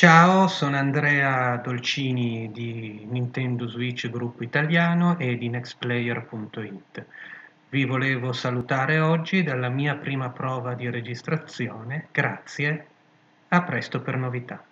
Ciao, sono Andrea Dolcini di Nintendo Switch Gruppo Italiano e di nextplayer.it. Vi volevo salutare oggi dalla mia prima prova di registrazione, grazie, a presto per novità.